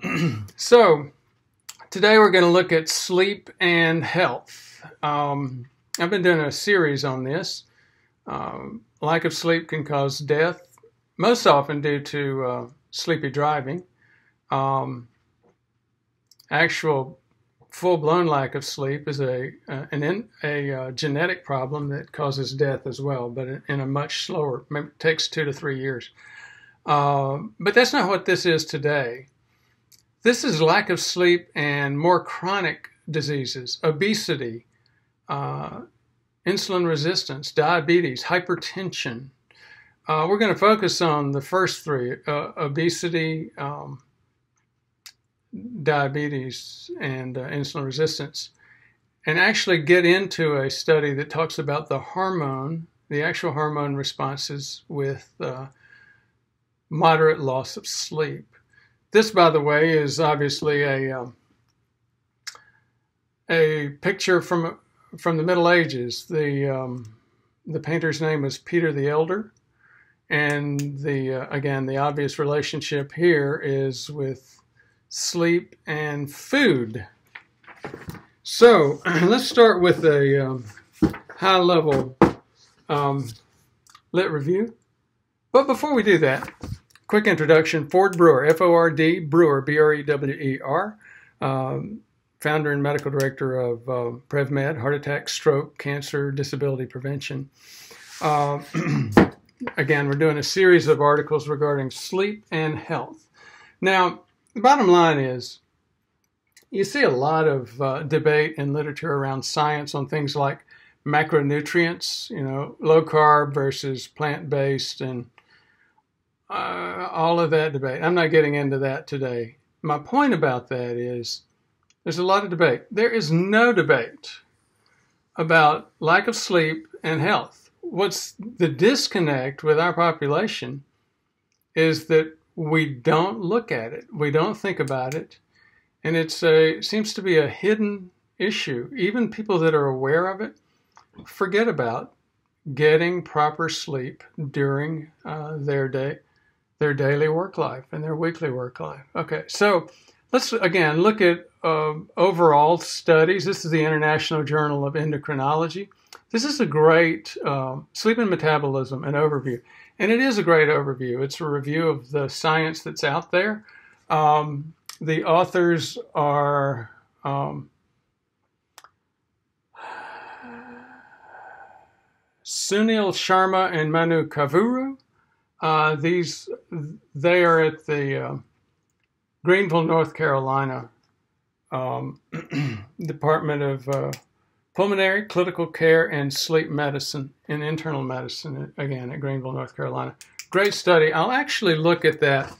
so, today we're going to look at sleep and health. Um, I've been doing a series on this. Um, lack of sleep can cause death, most often due to uh, sleepy driving. Um, actual full-blown lack of sleep is a uh, an a uh, genetic problem that causes death as well, but in a much slower. It takes two to three years. Uh, but that's not what this is today. This is lack of sleep and more chronic diseases, obesity, uh, insulin resistance, diabetes, hypertension. Uh, we're going to focus on the first three uh, obesity, um, diabetes, and uh, insulin resistance, and actually get into a study that talks about the hormone, the actual hormone responses with uh, moderate loss of sleep. This, by the way, is obviously a um, a picture from from the Middle Ages. The um, the painter's name was Peter the Elder, and the uh, again the obvious relationship here is with sleep and food. So let's start with a um, high level um, lit review. But before we do that, quick introduction Ford Brewer, F O R D, Brewer, B R E W E R, um, founder and medical director of uh, PrevMed, heart attack, stroke, cancer, disability prevention. Uh, again, we're doing a series of articles regarding sleep and health. Now, the bottom line is you see a lot of uh, debate in literature around science on things like macronutrients, you know, low carb versus plant based, and uh, all of that debate. I'm not getting into that today. My point about that is there's a lot of debate. There is no debate about lack of sleep and health. What's the disconnect with our population is that we don't look at it, we don't think about it, and it's a it seems to be a hidden issue. Even people that are aware of it forget about getting proper sleep during uh, their day their daily work life and their weekly work life. Okay, so let's again look at uh, overall studies. This is the International Journal of Endocrinology. This is a great uh, sleep and metabolism, an overview. And it is a great overview. It's a review of the science that's out there. Um, the authors are um, Sunil Sharma and Mani Kavuru. Uh, these they are at the uh, Greenville, North Carolina um, Department of uh, Pulmonary, Clinical Care, and Sleep Medicine and Internal Medicine again at Greenville, North Carolina. Great study. I'll actually look at that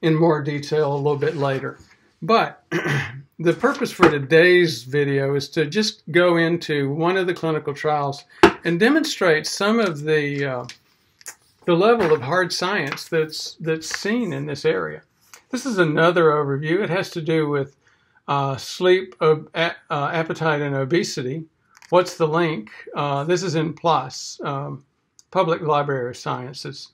in more detail a little bit later. But the purpose for today's video is to just go into one of the clinical trials and demonstrate some of the uh, the level of hard science that's that's seen in this area. This is another overview. It has to do with uh, sleep, uh, appetite, and obesity. What's the link? Uh, this is in PLOS, um, Public Library of Sciences,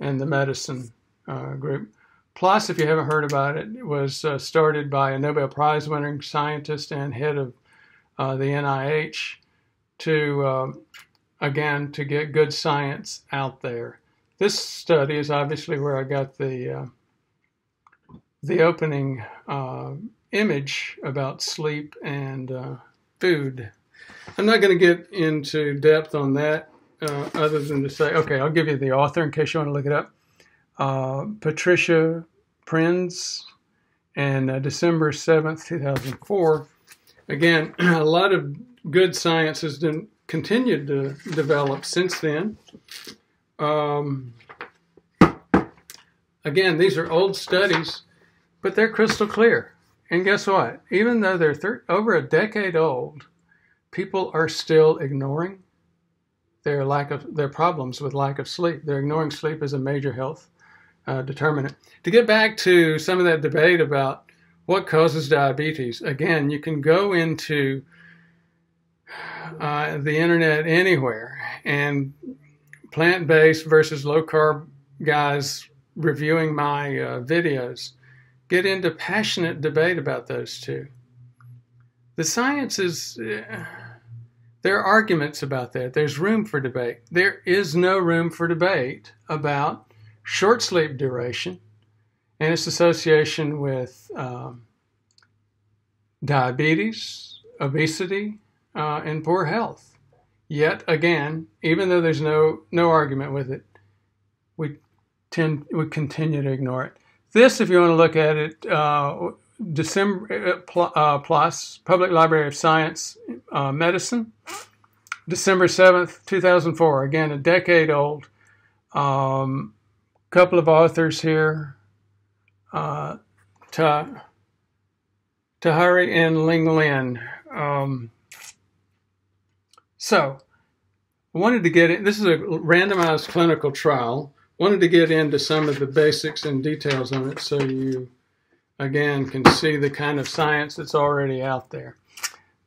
and the medicine uh, group. PLOS, if you haven't heard about it, was uh, started by a Nobel Prize winning scientist and head of uh, the NIH to, um, again, to get good science out there. This study is obviously where I got the uh, the opening uh, image about sleep and uh, food. I'm not going to get into depth on that, uh, other than to say, okay, I'll give you the author in case you want to look it up. Uh, Patricia Prinz, and uh, December 7th, 2004. Again, a lot of good science has been, continued to develop since then. Um, again, these are old studies, but they're crystal clear. And guess what? Even though they're thir- over a decade old, people are still ignoring their lack of their problems with lack of sleep. They're ignoring sleep as a major health uh, determinant. To get back to some of that debate about what causes diabetes, again, you can go into uh, the internet anywhere and plant based versus low carb guys reviewing my uh, videos get into passionate debate about those two. The science is, uh, there are arguments about that. There's room for debate. There is no room for debate about short sleep duration and its association with um, diabetes, obesity, uh, and poor health. Yet again, even though there's no no argument with it, we tend we continue to ignore it. This, if you want to look at it, uh, December uh, uh PLOS Public Library of Science uh, Medicine, December seventh, two thousand four. Again, a decade old. Um, couple of authors here, uh, Ta, Taheri and Ling Lin. Um, so, I wanted to get in. This is a randomized clinical trial. Wanted to get into some of the basics and details on it so you, again, can see the kind of science that's already out there.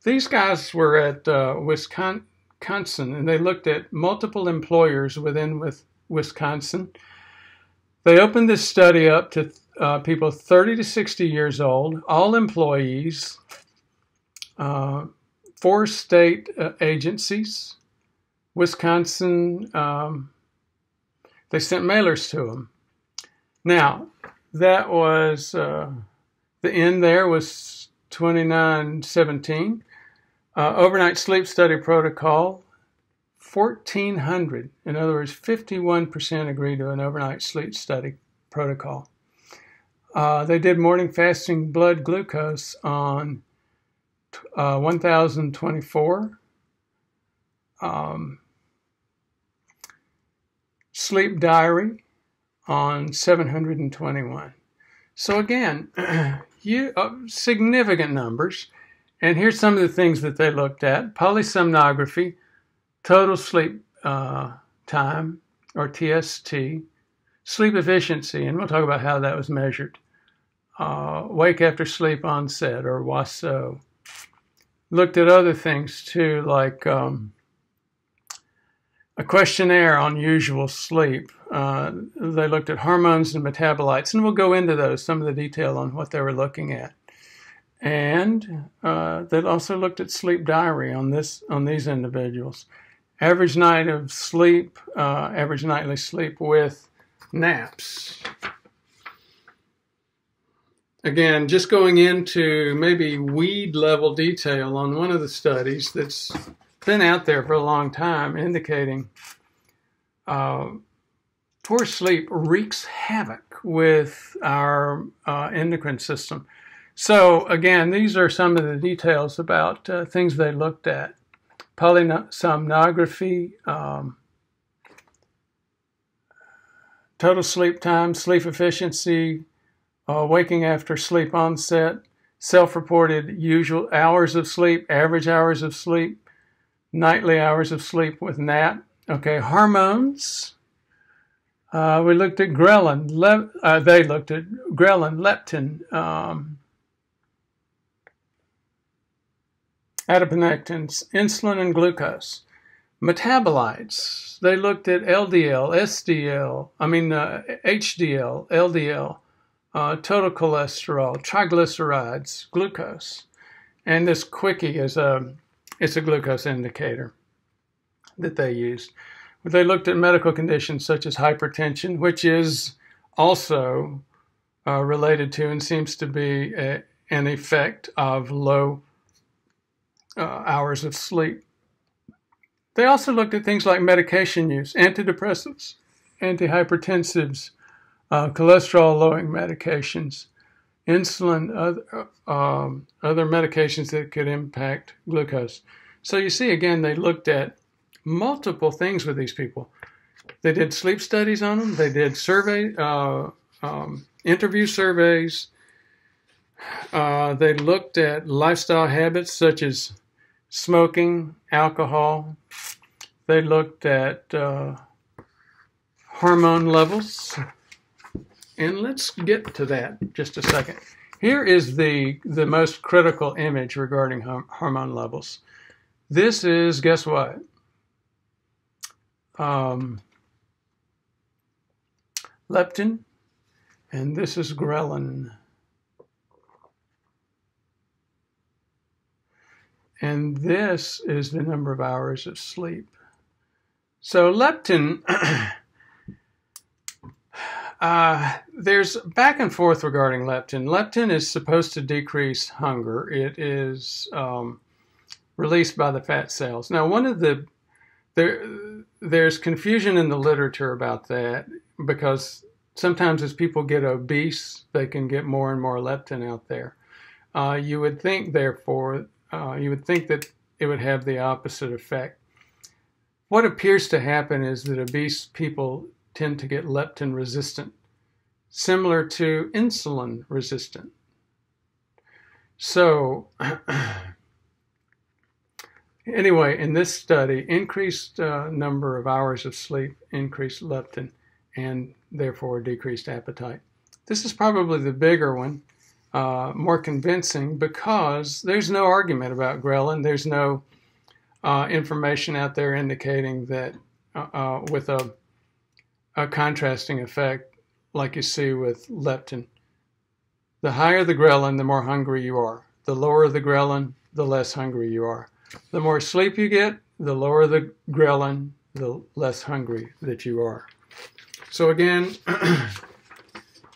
These guys were at uh, Wisconsin and they looked at multiple employers within with Wisconsin. They opened this study up to uh, people 30 to 60 years old, all employees, uh, four state uh, agencies, Wisconsin, um, they sent mailers to them. Now, that was, uh, the end there was 2917. Uh, overnight sleep study protocol, 1,400. In other words, 51% agreed to an overnight sleep study protocol. Uh, they did morning fasting blood glucose on uh, 1024. Um, sleep diary on 721. So again, you, uh, significant numbers. And here's some of the things that they looked at: polysomnography, total sleep uh, time or TST, sleep efficiency, and we'll talk about how that was measured. Uh, wake after sleep onset or WASO. Looked at other things too, like um, a questionnaire on usual sleep. Uh, they looked at hormones and metabolites, and we'll go into those, some of the detail on what they were looking at. And uh, they also looked at sleep diary on this on these individuals. Average night of sleep, uh, average nightly sleep with naps. Again, just going into maybe weed level detail on one of the studies that's been out there for a long time indicating uh, poor sleep wreaks havoc with our uh, endocrine system. So, again, these are some of the details about uh, things they looked at polysomnography, um, total sleep time, sleep efficiency, uh, waking after sleep onset, self reported usual hours of sleep, average hours of sleep, nightly hours of sleep with nap. Okay, hormones. Uh, we looked at ghrelin. Le- uh, they looked at ghrelin, leptin, um, adiponectins, insulin, and glucose. Metabolites. They looked at LDL, SDL, I mean uh, HDL, LDL, uh, total cholesterol, triglycerides, glucose. And this QUICKI is a it's a glucose indicator that they used. They looked at medical conditions such as hypertension, which is also uh, related to and seems to be a, an effect of low uh, hours of sleep. They also looked at things like medication use, antidepressants, antihypertensives, uh, cholesterol lowering medications, insulin, other, um, other medications that could impact glucose. So you see, again, they looked at multiple things with these people. They did sleep studies on them. They did survey, uh, um, interview surveys. Uh, they looked at lifestyle habits such as smoking, alcohol. They looked at uh, hormone levels. And let's get to that just a second. Here is the, the most critical image regarding hormone levels. This is, guess what? Um, leptin, and this is ghrelin. And this is the number of hours of sleep. So leptin, uh, there's back and forth regarding leptin. Leptin is supposed to decrease hunger. It is um, released by the fat cells. Now, one of the there there's confusion in the literature about that because sometimes as people get obese, they can get more and more leptin out there. Uh, you would think, therefore, uh, you would think that it would have the opposite effect. What appears to happen is that obese people tend to get leptin resistant, similar to insulin resistant. So, anyway, in this study, increased uh, number of hours of sleep increased leptin and therefore decreased appetite. This is probably the bigger one uh, more convincing because there's no argument about ghrelin. There's no uh, information out there indicating that uh, uh, with a, a contrasting effect like you see with leptin. The higher the ghrelin, the more hungry you are. The lower the ghrelin, the less hungry you are. The more sleep you get, the lower the ghrelin, the less hungry that you are. So again,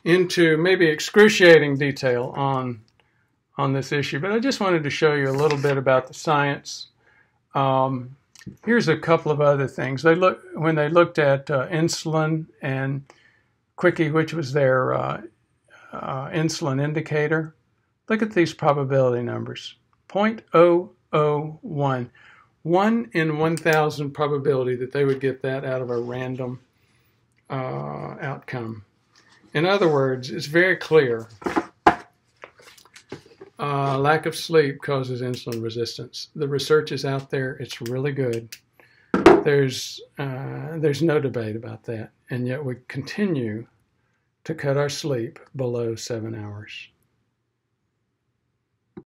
into maybe excruciating detail on on this issue, but I just wanted to show you a little bit about the science. Um, here's a couple of other things. They look when they looked at uh, insulin and QUICKI, which was their uh, uh, insulin indicator. Look at these probability numbers: 0.001, one in 1,000 probability that they would get that out of a random uh, outcome. In other words, it's very clear uh, lack of sleep causes insulin resistance. The research is out there. It's really good. There's uh, there's no debate about that, and yet we continue to cut our sleep below seven hours.